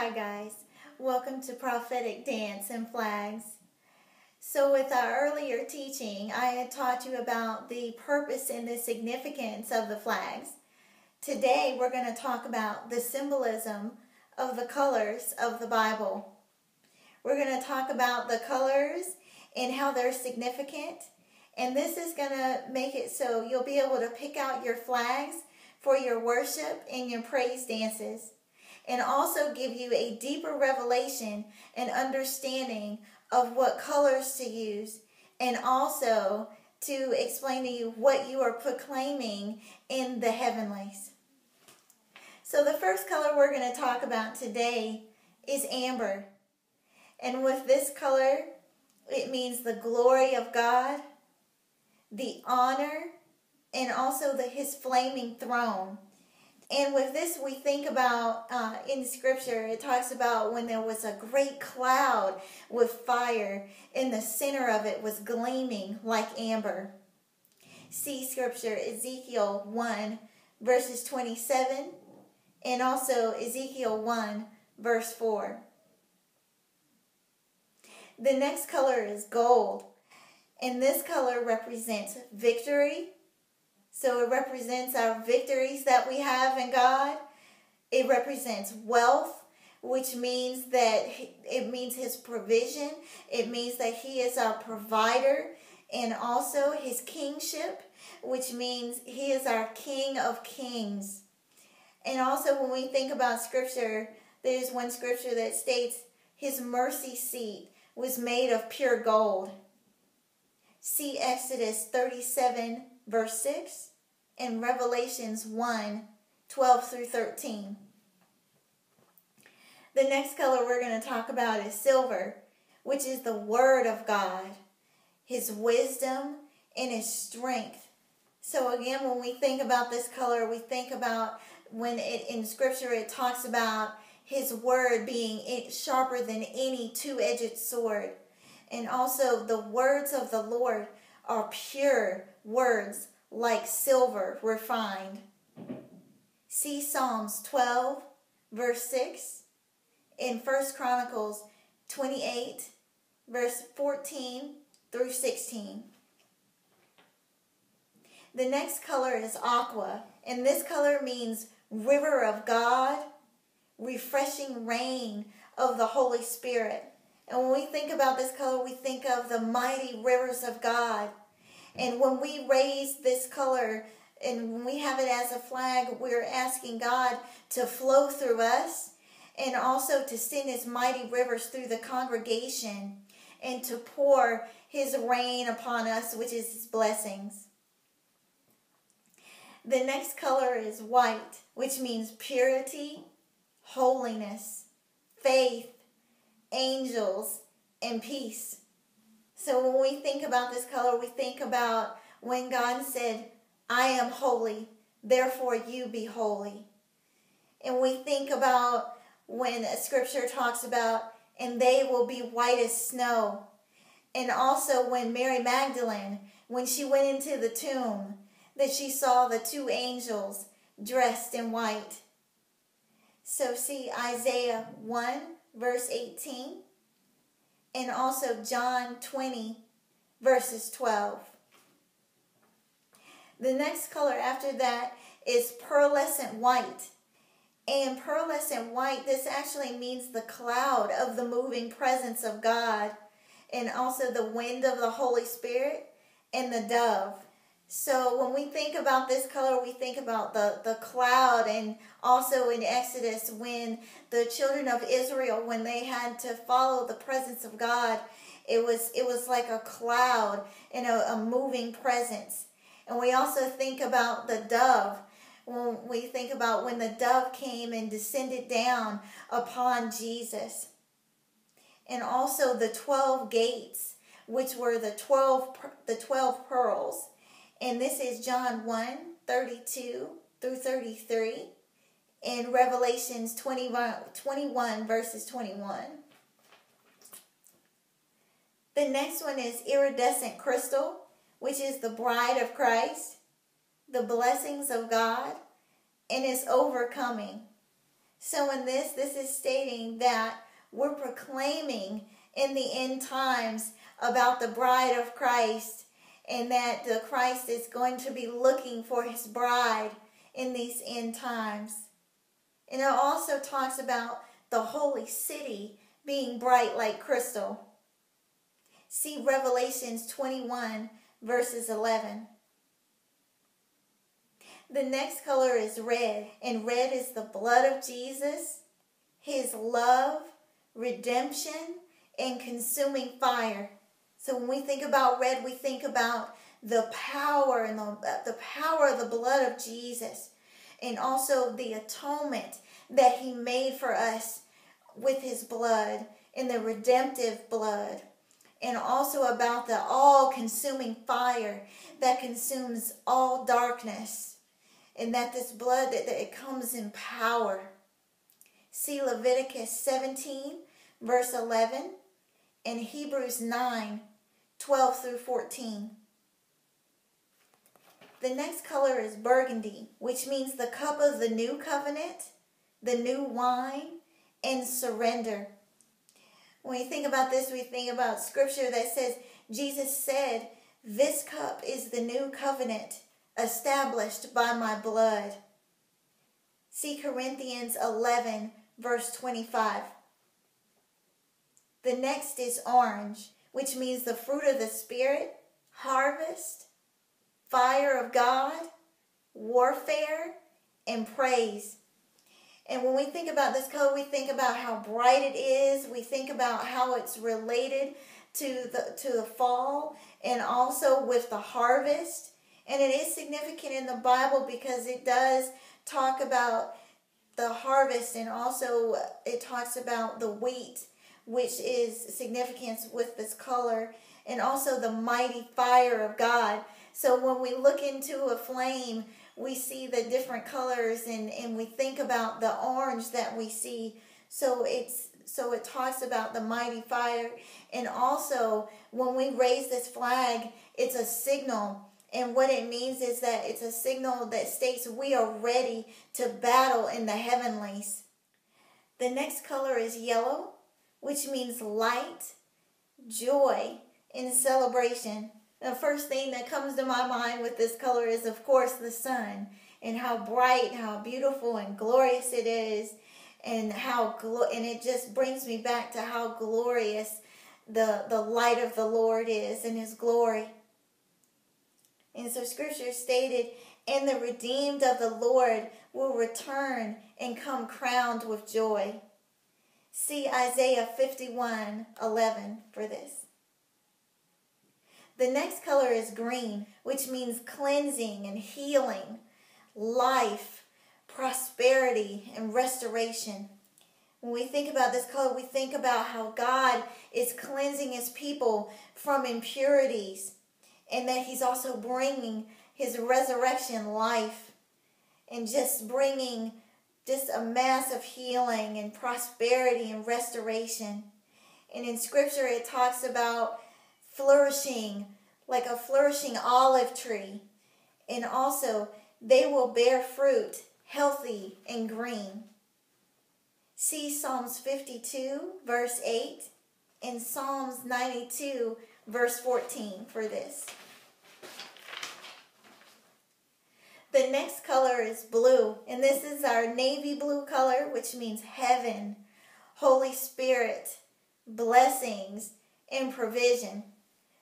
Hi, guys. Welcome to Prophetic Dance and Flags. So, with our earlier teaching, I had taught you about the purpose and the significance of the flags. Today, we're going to talk about the symbolism of the colors of the Bible. We're going to talk about the colors and how they're significant. And this is going to make it so you'll be able to pick out your flags for your worship and your praise dances and also give you a deeper revelation and understanding of what colors to use and also to explain to you what you are proclaiming in the heavenlies. So, the first color we're going to talk about today is amber. And with this color, it means the glory of God, the honor, and also the his flaming throne. And with this, we think about uh, in Scripture, it talks about when there was a great cloud with fire, and the center of it was gleaming like amber. See Scripture, Ezekiel 1, verses 27, and also Ezekiel 1, verse 4. The next color is gold, and this color represents victory so it represents our victories that we have in God. It represents wealth, which means that it means his provision. It means that he is our provider and also his kingship, which means he is our king of kings. And also when we think about scripture, there's one scripture that states his mercy seat was made of pure gold. See Exodus 37 verse 6 and Revelations 1 12 through 13. The next color we're going to talk about is silver, which is the Word of God, His wisdom, and His strength. So, again, when we think about this color, we think about when it in Scripture it talks about His Word being sharper than any two edged sword. And also, the words of the Lord are pure words like silver refined. See Psalms 12, verse 6, in 1 Chronicles 28, verse 14 through 16. The next color is aqua, and this color means river of God, refreshing rain of the Holy Spirit. And when we think about this color, we think of the mighty rivers of God and when we raise this color and when we have it as a flag, we're asking God to flow through us and also to send his mighty rivers through the congregation and to pour his rain upon us, which is his blessings. The next color is white, which means purity, holiness, faith, angels, and peace. So when we think about this color, we think about when God said, I am holy, therefore you be holy. And we think about when scripture talks about, and they will be white as snow. And also when Mary Magdalene, when she went into the tomb, that she saw the two angels dressed in white. So see Isaiah 1, verse 18 and also John 20, verses 12. The next color after that is pearlescent white. And pearlescent white, this actually means the cloud of the moving presence of God, and also the wind of the Holy Spirit and the dove. So when we think about this color, we think about the, the cloud and also in Exodus when the children of Israel, when they had to follow the presence of God, it was it was like a cloud and a, a moving presence. And we also think about the dove when we think about when the dove came and descended down upon Jesus. And also the 12 gates, which were the 12 the 12 pearls and this is John 1 32 through 33 in Revelations 21, 21 verses 21. The next one is iridescent crystal, which is the bride of Christ, the blessings of God, and is overcoming. So in this, this is stating that we're proclaiming in the end times about the bride of Christ and that the Christ is going to be looking for his bride in these end times. And it also talks about the holy city being bright like crystal. See Revelations 21, verses 11. The next color is red, and red is the blood of Jesus, his love, redemption, and consuming fire. So when we think about red, we think about the power and the, the power of the blood of Jesus and also the atonement that he made for us with his blood and the redemptive blood and also about the all consuming fire that consumes all darkness and that this blood that, that it comes in power. See leviticus 17 verse 11 and hebrews 9 12 through 14 the next color is burgundy, which means the cup of the new covenant, the new wine, and surrender. When we think about this, we think about scripture that says, Jesus said, This cup is the new covenant established by my blood. See Corinthians 11, verse 25. The next is orange, which means the fruit of the Spirit, harvest, fire of God, warfare, and praise. And when we think about this color, we think about how bright it is. We think about how it's related to the to the fall and also with the harvest. And it is significant in the Bible because it does talk about the harvest and also it talks about the wheat, which is significance with this color, and also the mighty fire of God so when we look into a flame, we see the different colors and, and we think about the orange that we see. So it's so it talks about the mighty fire. And also when we raise this flag, it's a signal. And what it means is that it's a signal that states we are ready to battle in the heavenlies. The next color is yellow, which means light, joy, and celebration. The first thing that comes to my mind with this color is, of course, the sun and how bright, how beautiful and glorious it is, and how glo- and it just brings me back to how glorious the the light of the Lord is and His glory. And so, Scripture stated, "And the redeemed of the Lord will return and come crowned with joy." See Isaiah fifty one eleven for this. The next color is green, which means cleansing and healing, life, prosperity, and restoration. When we think about this color, we think about how God is cleansing his people from impurities and that he's also bringing his resurrection life and just bringing just a mass of healing and prosperity and restoration. And in scripture, it talks about flourishing like a flourishing olive tree. And also, they will bear fruit, healthy and green. See Psalms 52, verse 8, and Psalms 92, verse 14 for this. The next color is blue, and this is our navy blue color, which means heaven, Holy Spirit, blessings, and provision.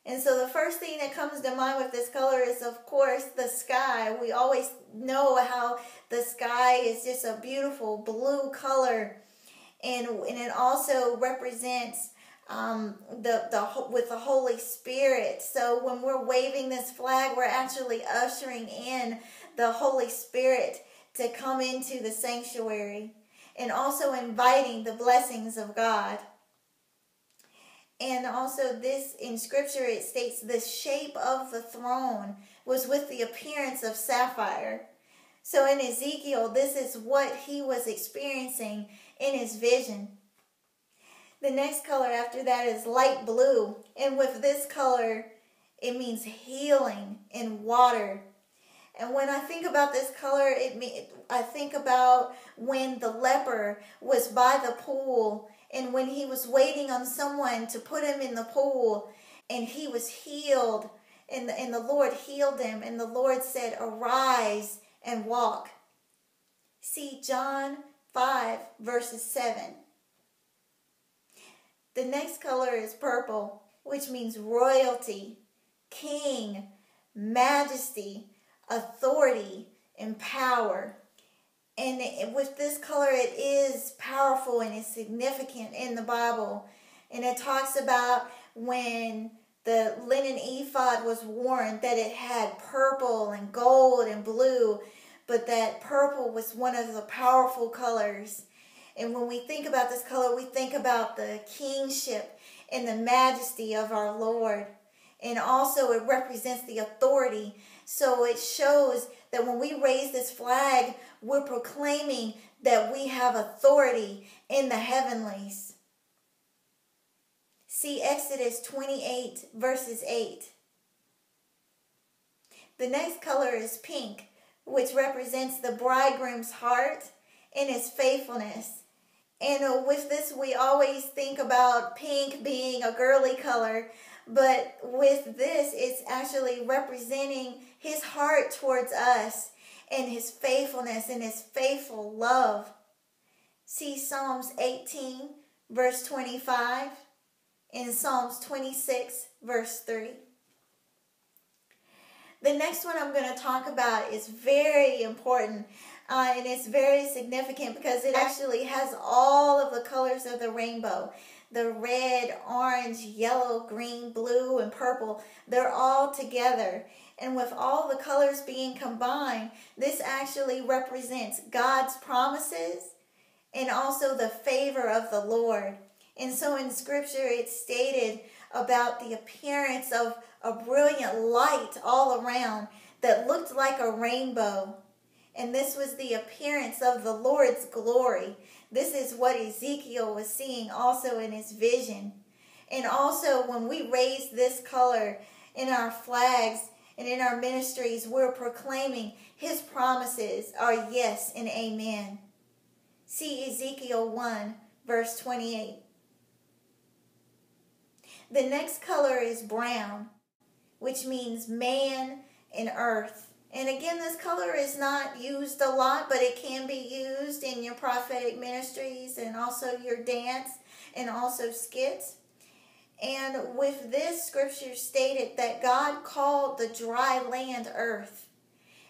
And so the first thing that comes to mind with this color is, of course, the sky. We always know how the sky is just a beautiful blue color, and and it also represents um, the the with the Holy Spirit. So when we're waving this flag, we're actually ushering in the Holy Spirit to come into the sanctuary, and also inviting the blessings of God. And also, this in scripture it states the shape of the throne was with the appearance of sapphire. So in Ezekiel, this is what he was experiencing in his vision. The next color after that is light blue. And with this color, it means healing and water. And when I think about this color, it I think about when the leper was by the pool and when he was waiting on someone to put him in the pool and he was healed and the, and the Lord healed him and the Lord said, "Arise and walk." See John 5 verses 7. The next color is purple, which means royalty, king, majesty, authority, and power. And with this color, it is powerful and it's significant in the Bible. And it talks about when the linen ephod was worn, that it had purple and gold and blue, but that purple was one of the powerful colors. And when we think about this color, we think about the kingship and the majesty of our Lord. And also, it represents the authority so it shows that when we raise this flag, we're proclaiming that we have authority in the heavenlies. See Exodus 28, verses 8. The next color is pink, which represents the bridegroom's heart and his faithfulness. And uh, with this, we always think about pink being a girly color, but with this, it's actually representing his heart towards us and his faithfulness and his faithful love. See Psalms 18, verse 25, and Psalms 26, verse 3. The next one I'm going to talk about is very important uh, and it's very significant because it actually has all of the colors of the rainbow the red, orange, yellow, green, blue, and purple. They're all together. And with all the colors being combined, this actually represents God's promises and also the favor of the Lord. And so in scripture, it's stated about the appearance of a brilliant light all around that looked like a rainbow. And this was the appearance of the Lord's glory. This is what Ezekiel was seeing also in his vision. And also, when we raise this color in our flags and in our ministries, we're proclaiming his promises are yes and amen. See Ezekiel 1, verse 28. The next color is brown, which means man and earth. And again, this color is not used a lot, but it can be used in your prophetic ministries and also your dance and also skits. And with this, scripture stated that God called the dry land earth.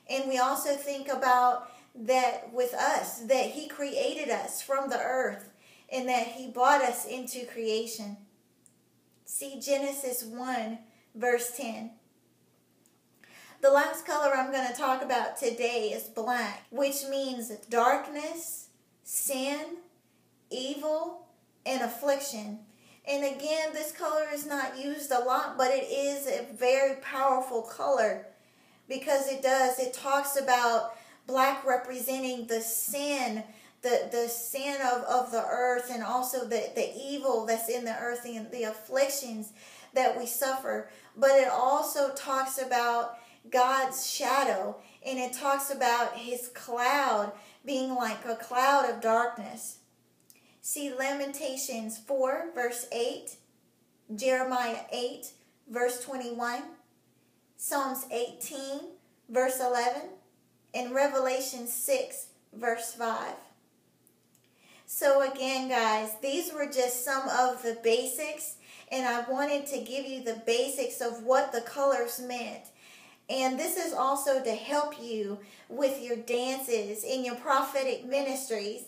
And we also think about that with us, that He created us from the earth and that He brought us into creation. See Genesis 1, verse 10. The last color I'm going to talk about today is black, which means darkness, sin, evil, and affliction. And again, this color is not used a lot, but it is a very powerful color because it does, it talks about black representing the sin, the, the sin of, of the earth, and also the, the evil that's in the earth and the afflictions that we suffer. But it also talks about God's shadow, and it talks about his cloud being like a cloud of darkness. See Lamentations 4, verse 8, Jeremiah 8, verse 21, Psalms 18, verse 11, and Revelation 6, verse 5. So, again, guys, these were just some of the basics, and I wanted to give you the basics of what the colors meant. And this is also to help you with your dances in your prophetic ministries.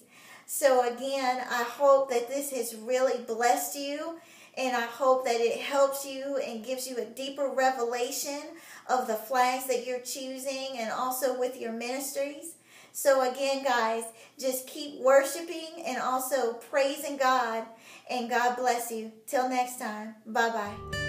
So, again, I hope that this has really blessed you. And I hope that it helps you and gives you a deeper revelation of the flags that you're choosing and also with your ministries. So, again, guys, just keep worshiping and also praising God. And God bless you. Till next time. Bye bye.